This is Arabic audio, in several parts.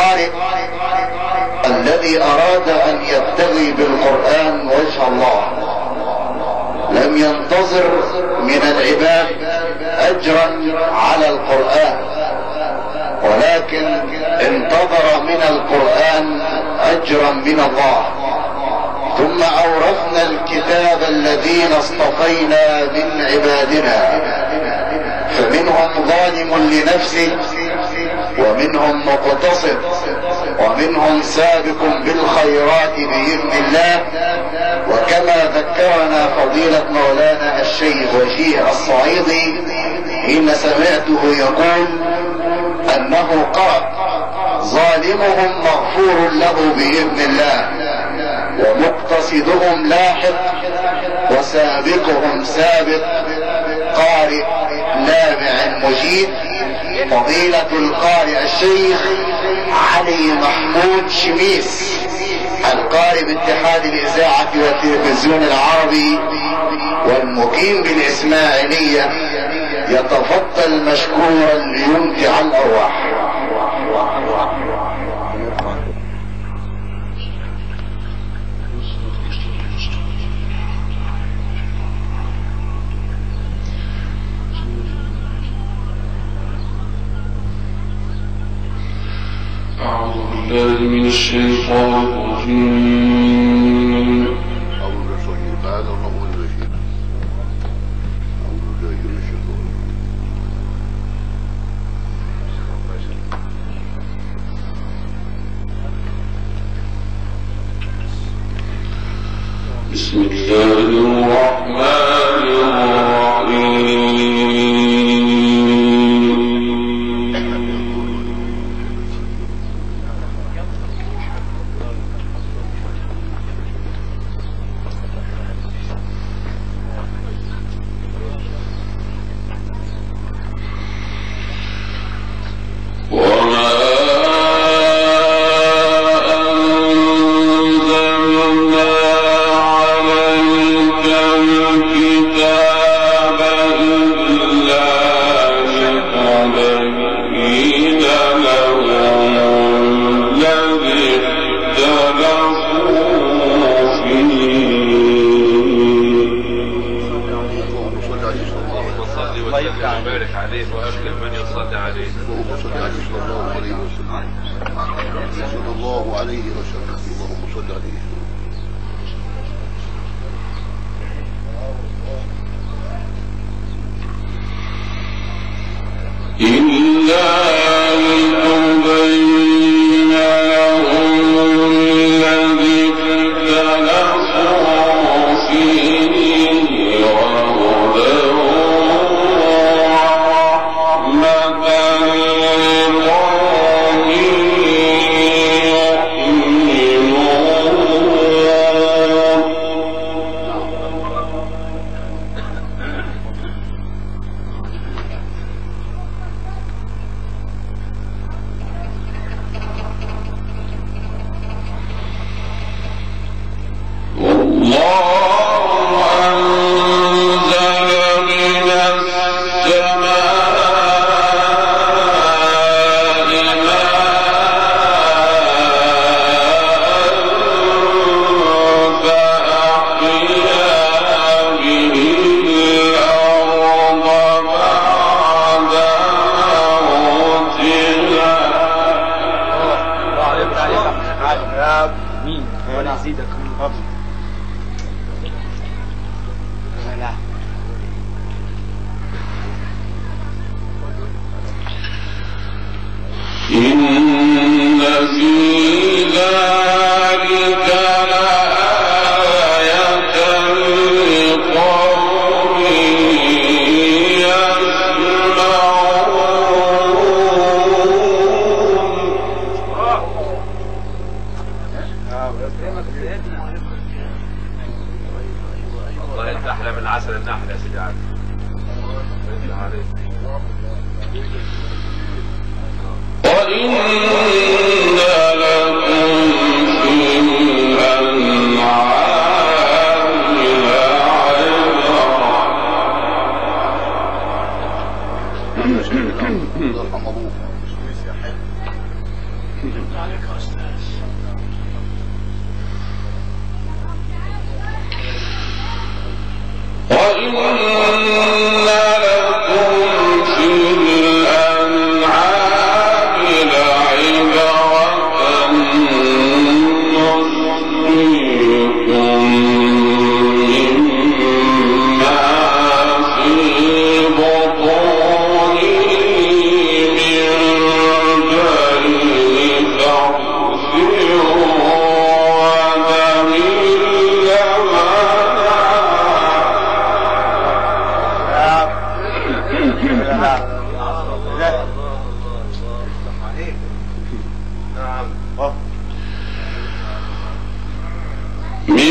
القارئ الذي أراد أن يبتغي بالقرآن وجه الله لم ينتظر من العباد أجرا على القرآن ولكن انتظر من القرآن أجرا من الله. ثم أورثنا الكتاب الذين اصطفينا من عبادنا فمنهم ظالم لنفسه ومنهم مقتصد ومنهم سابق بالخيرات بإذن الله. وكما ذكرنا فضيلة مولانا الشيخ وجيه الصعيدي حين سمعته يقول أنه قال ظالمهم مغفور له بإذن الله ومقتصدهم لاحق وسابقهم سابق قارئ لامع مجيد فضيلة القارئ الشيخ علي محمود شميس القارئ باتحاد الإذاعة والتلفزيون العربي والمقيم بالإسماعيلية يتفضل مشكورا ليمتع الأرواح. من الشيطان الرجيم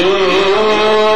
من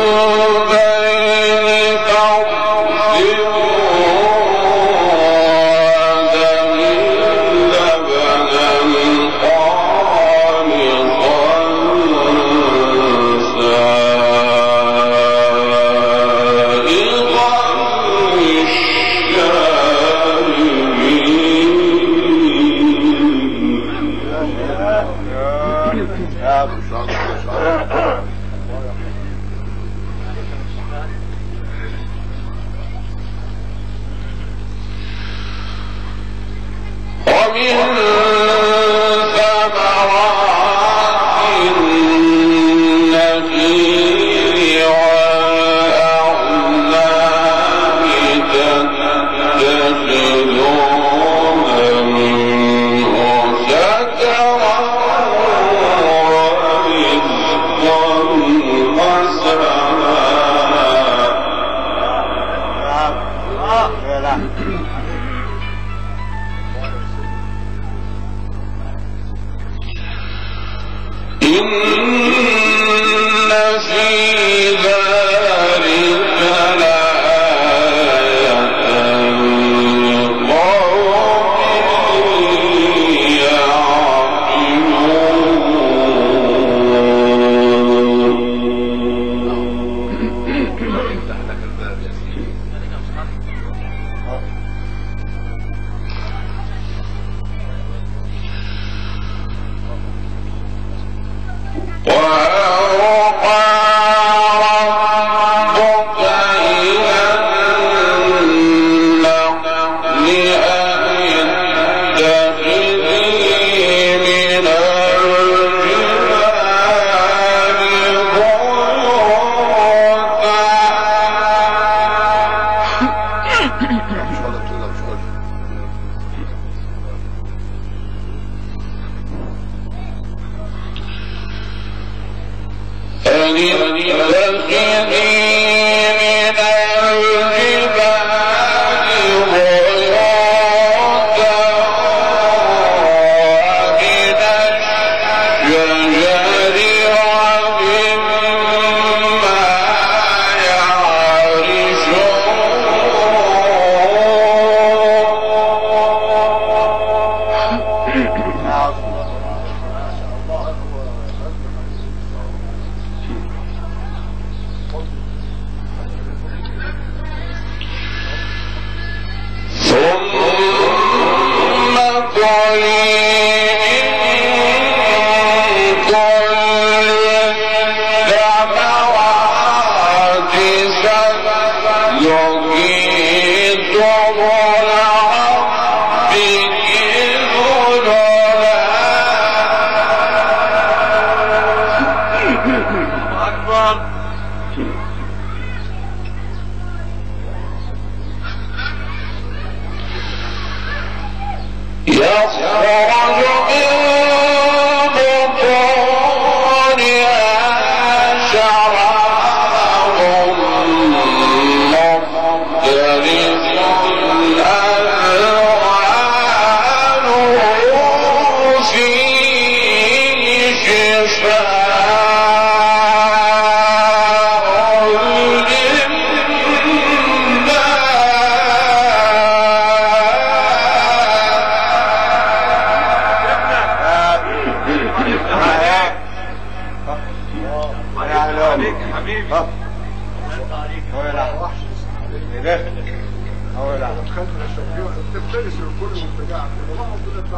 في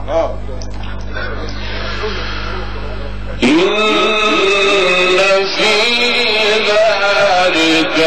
آه إن في ذلك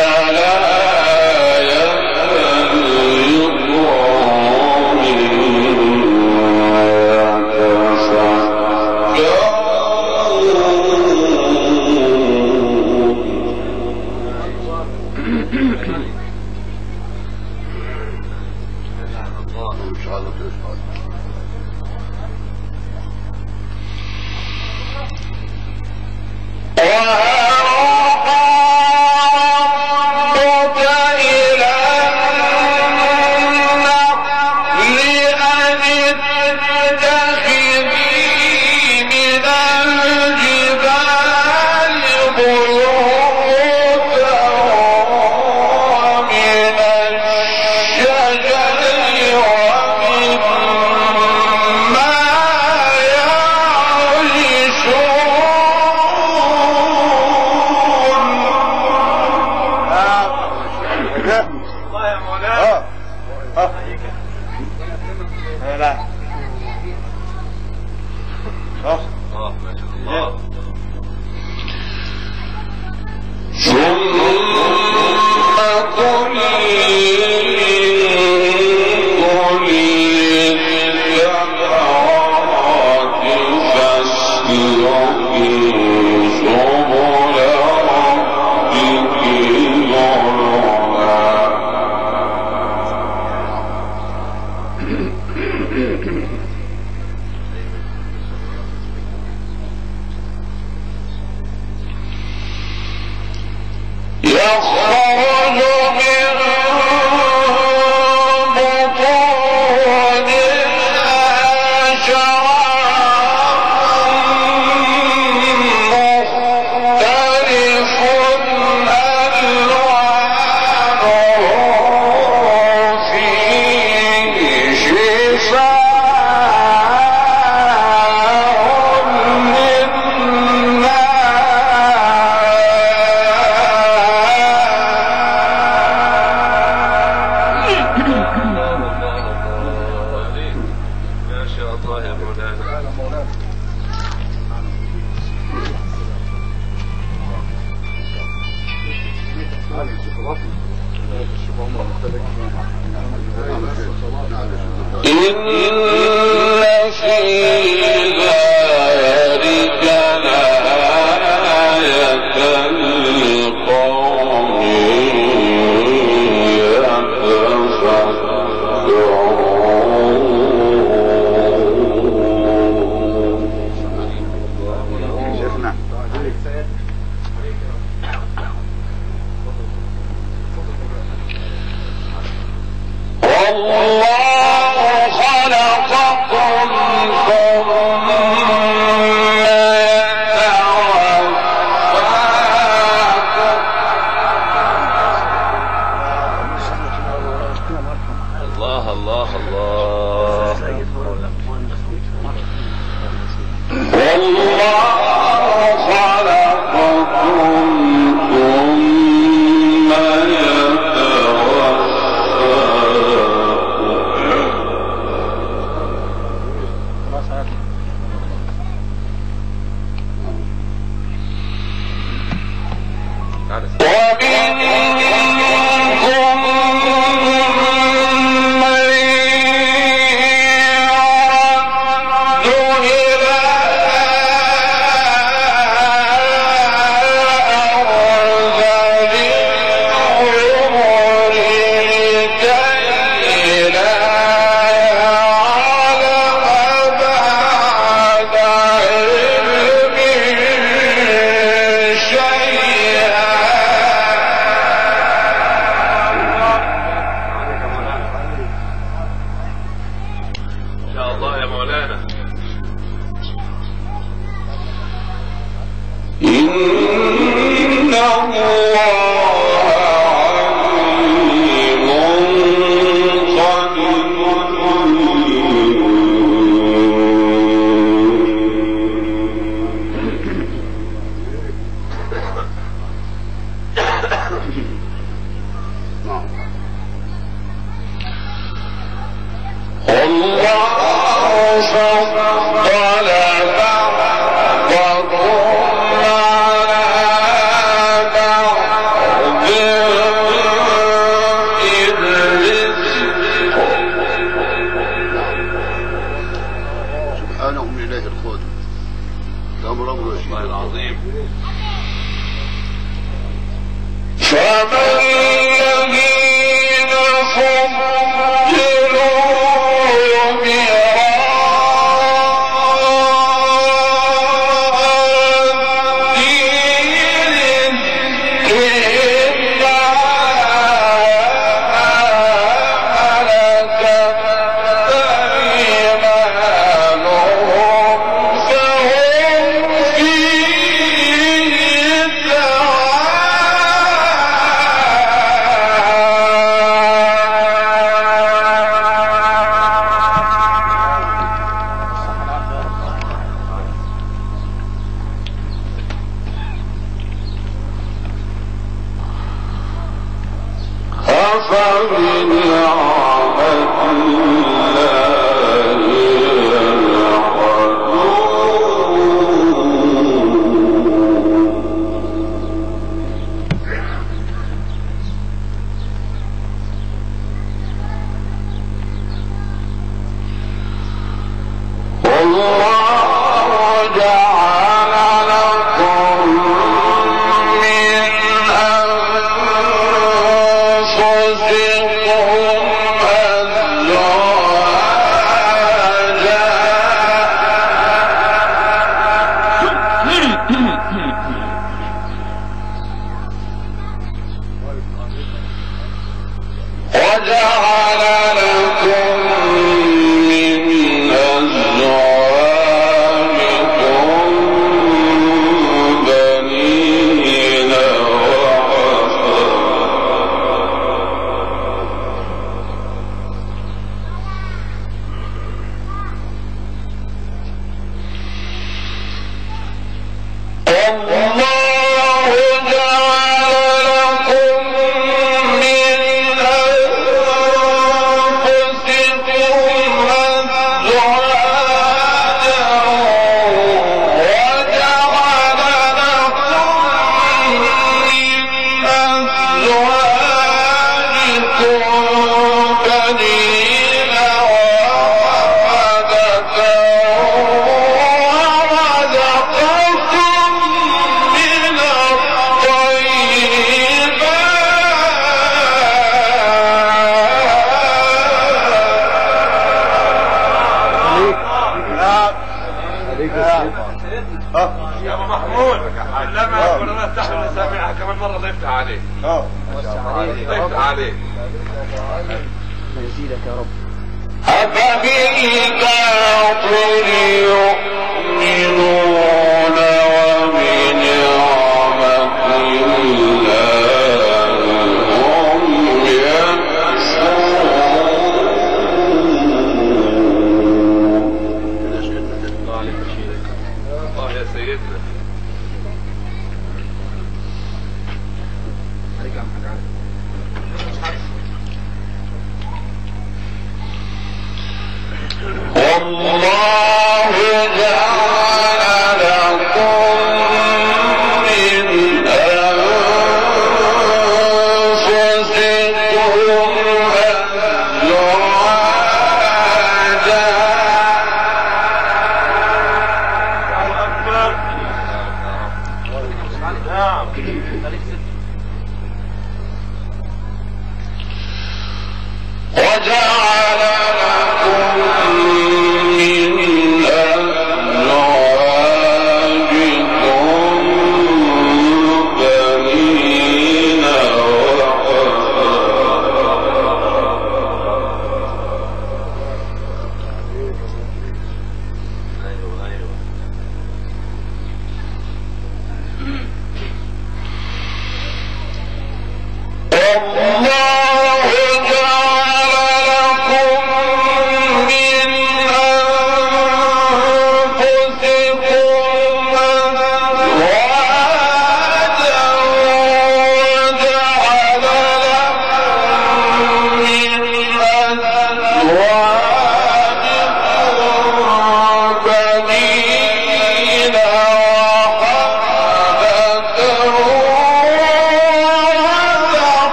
Amen.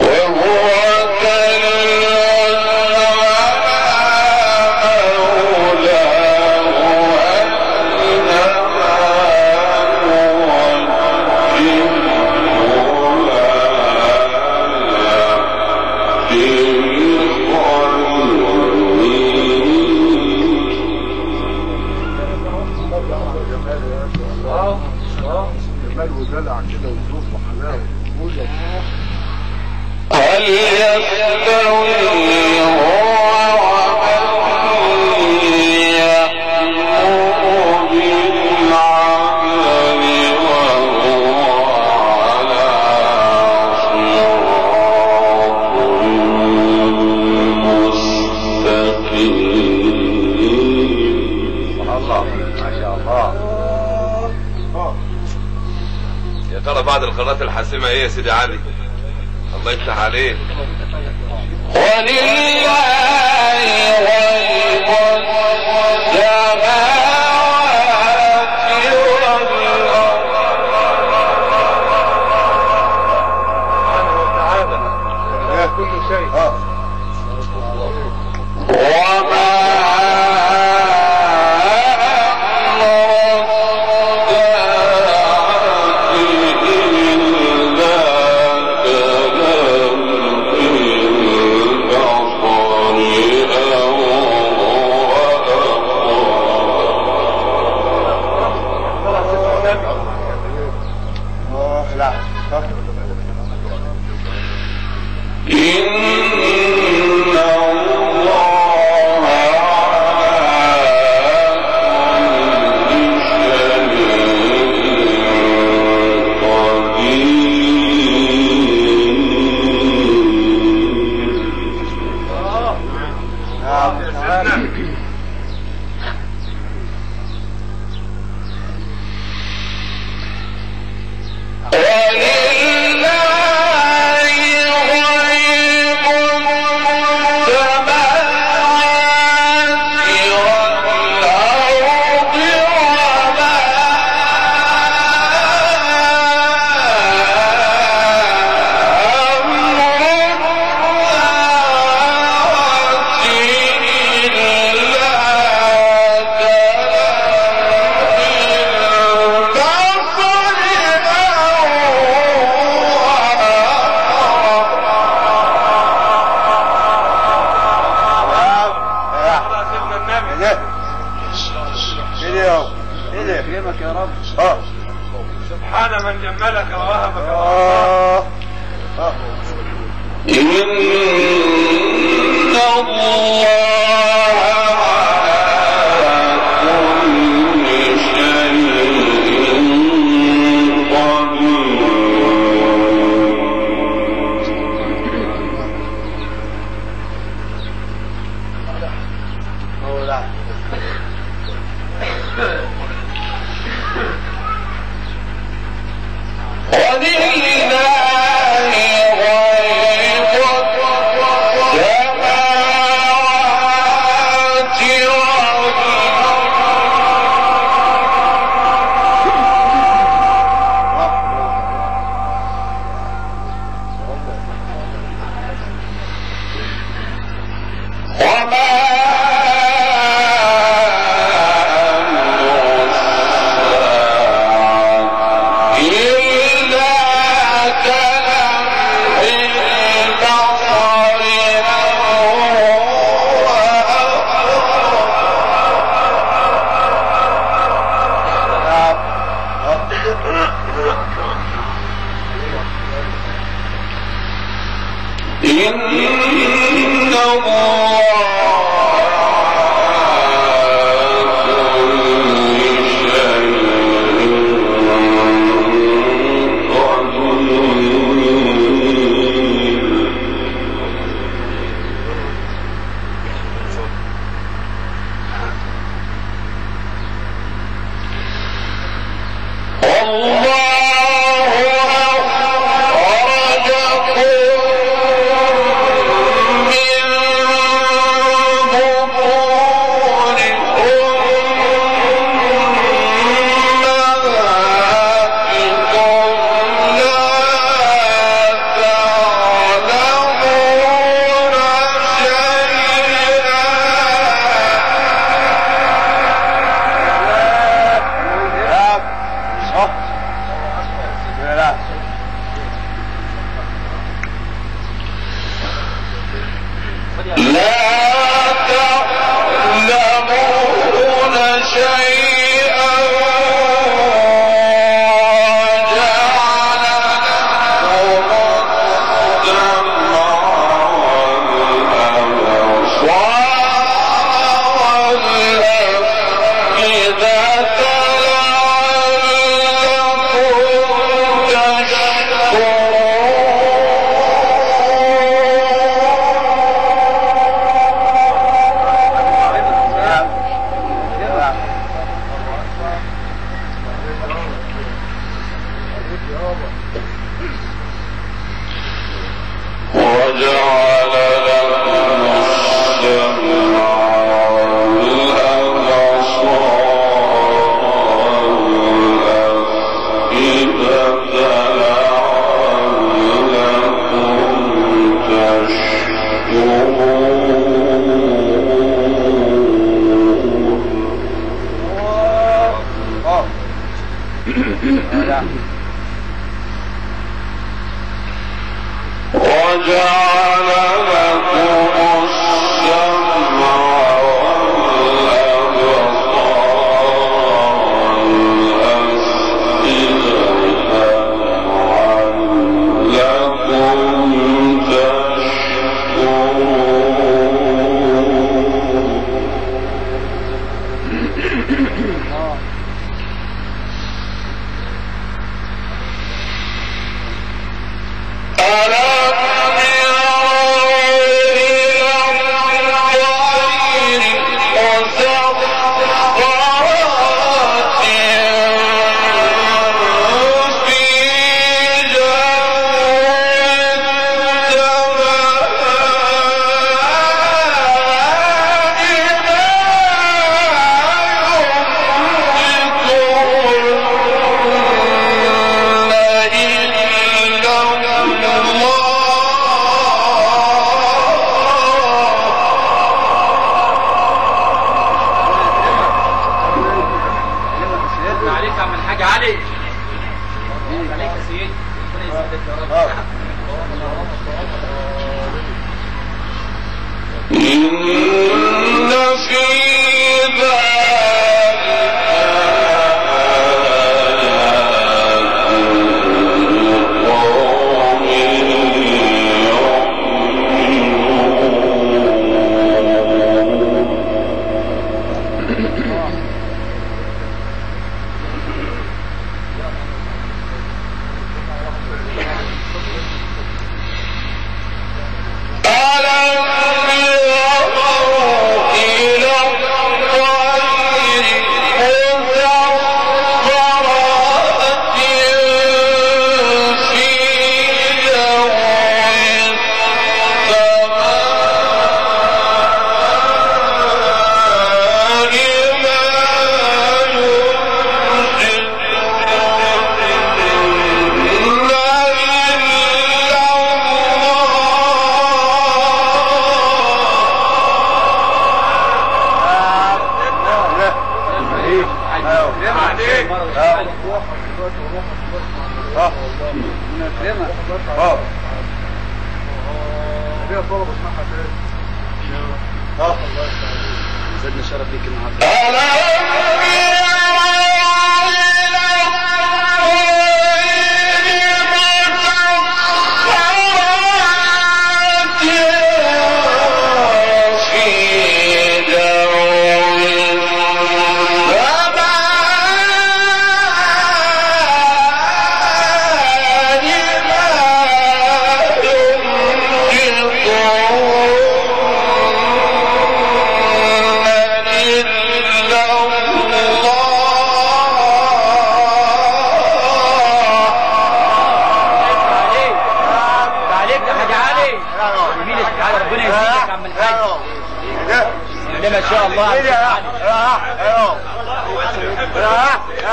وهو كان الحاسمه إيه يا سيدي علي؟ الله يفتح عليك. ولله يا رب آه. سبحان من جملك ووهبك آه. آه. إن الله إنه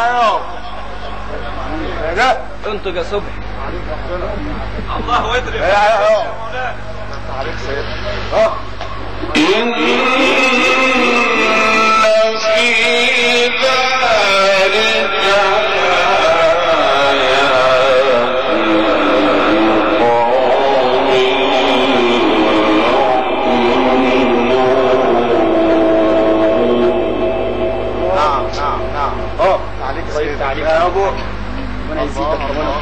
يابا أنتوا يا الله يا مولانا عليك سيدنا آه إن في ذلك أبوك. الله.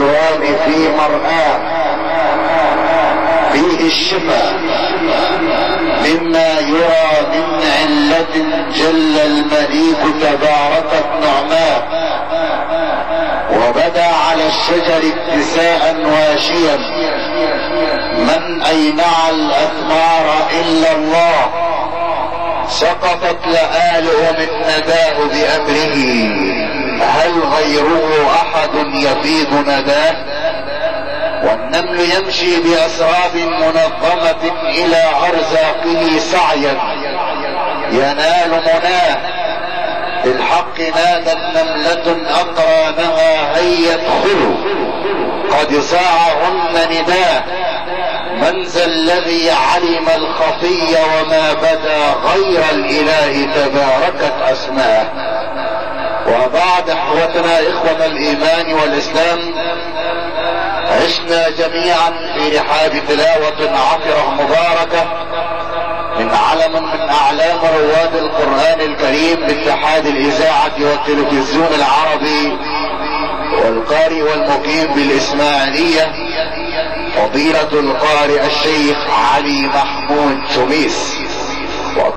الألوان في مرآة. فيه الشفاء مما يرى من علة جل المليك تباركت نعماه وبدا على الشجر اتساء واشيا. من اينع الأثمار إلا الله. سقطت لآلئ من نداه بأمره. هل غيره أحد يفيض نداه؟ والنمل يمشي بأسراب منظمة إلى أرزاقه سعيا. ينال مناه. بالحق نادت نملة أقرانها هيا ادخلوا قد ساعهن نداه. من ذا الذي علم الخفي وما بدا غير الإله تباركت اسماءه وبعد أخوتنا إخوة الإيمان والإسلام عشنا جميعا في رحاب تلاوة عطرة مباركة من علم من أعلام رواد القرآن الكريم باتحاد الإذاعة والتلفزيون العربي والقارئ والمقيم بالإسماعيلية فضيلة القارئ الشيخ علي محمود شميس